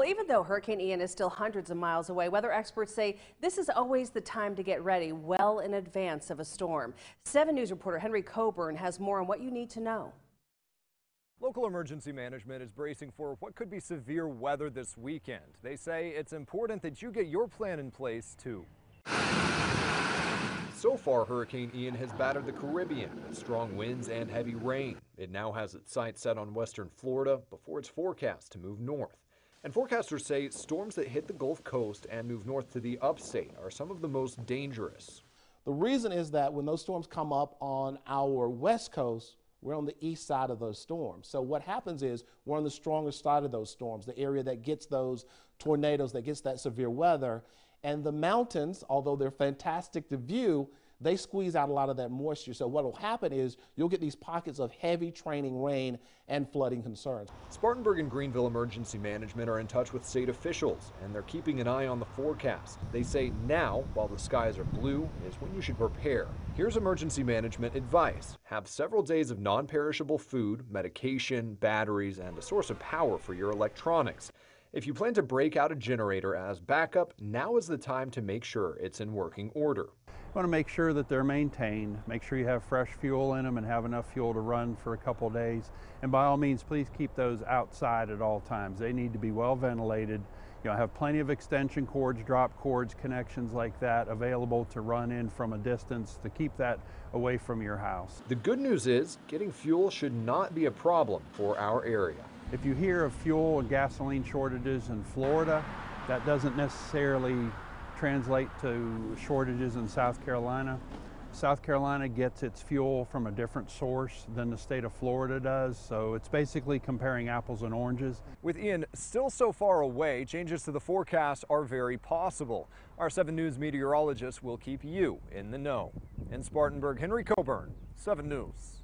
Well, even though Hurricane Ian is still hundreds of miles away, weather experts say this is always the time to get ready well in advance of a storm. 7 News reporter Henry Coburn has more on what you need to know. Local emergency management is bracing for what could be severe weather this weekend. They say it's important that you get your plan in place too. So far, Hurricane Ian has battered the Caribbean with strong winds and heavy rain. It now has its sights set on western Florida before it's forecast to move north. And forecasters say storms that hit the Gulf Coast and move north to the upstate are some of the most dangerous. The reason is that when those storms come up on our west coast, we're on the east side of those storms. So what happens is we're on the strongest side of those storms, the area that gets those tornadoes, that gets that severe weather. And the mountains, although they're fantastic to view, they squeeze out a lot of that moisture. So what will happen is you'll get these pockets of heavy training rain and flooding concerns. Spartanburg and Greenville Emergency Management are in touch with state officials and they're keeping an eye on the forecast. They say now, while the skies are blue, is when you should prepare. Here's emergency management advice. Have several days of non-perishable food, medication, batteries, and a source of power for your electronics. If you plan to break out a generator as backup, now is the time to make sure it's in working order. You want to make sure that they're maintained, make sure you have fresh fuel in them and have enough fuel to run for a couple days. And by all means, please keep those outside at all times. They need to be well ventilated. You know, have plenty of extension cords, drop cords, connections like that available to run in from a distance to keep that away from your house. The good news is getting fuel should not be a problem for our area. If you hear of fuel and gasoline shortages in Florida, that doesn't necessarily translate to shortages in South Carolina. South Carolina gets its fuel from a different source than the state of Florida does, so it's basically comparing apples and oranges. With Ian still so far away, changes to the forecast are very possible. Our 7 News meteorologist will keep you in the know. In Spartanburg, Henry Coburn, 7 News.